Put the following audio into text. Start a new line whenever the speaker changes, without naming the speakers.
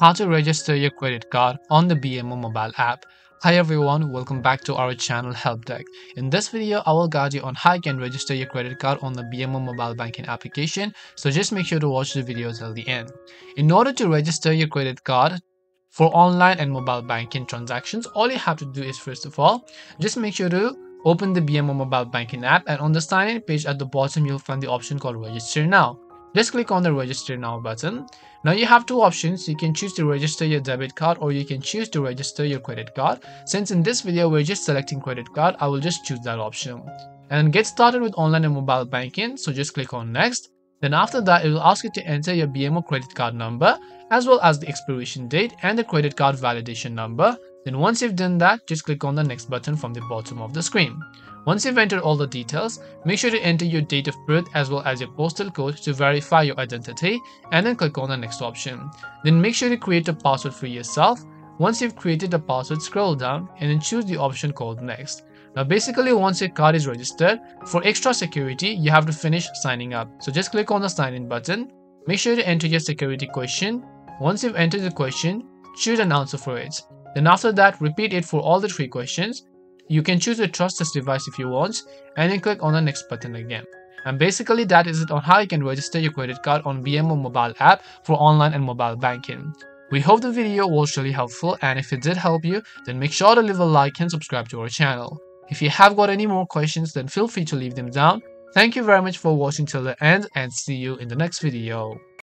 how to register your credit card on the BMO mobile app. Hi everyone, welcome back to our channel Help Deck. In this video, I will guide you on how you can register your credit card on the BMO mobile banking application, so just make sure to watch the video till the end. In order to register your credit card for online and mobile banking transactions, all you have to do is first of all, just make sure to open the BMO mobile banking app and on the sign in page at the bottom, you'll find the option called register now. Just click on the register now button. Now you have two options. You can choose to register your debit card or you can choose to register your credit card. Since in this video we're just selecting credit card, I will just choose that option. And get started with online and mobile banking. So just click on next. Then after that, it will ask you to enter your BMO credit card number as well as the expiration date and the credit card validation number. Then once you've done that, just click on the next button from the bottom of the screen. Once you've entered all the details, make sure to enter your date of birth as well as your postal code to verify your identity and then click on the next option. Then make sure to create a password for yourself. Once you've created a password, scroll down and then choose the option called next. Now basically once your card is registered, for extra security, you have to finish signing up. So just click on the sign in button. Make sure to enter your security question. Once you've entered the question, choose an answer for it. Then after that, repeat it for all the three questions. You can choose a trustless device if you want and then click on the next button again. And basically that is it on how you can register your credit card on BMO mobile app for online and mobile banking. We hope the video was really helpful and if it did help you, then make sure to leave a like and subscribe to our channel. If you have got any more questions, then feel free to leave them down. Thank you very much for watching till the end and see you in the next video.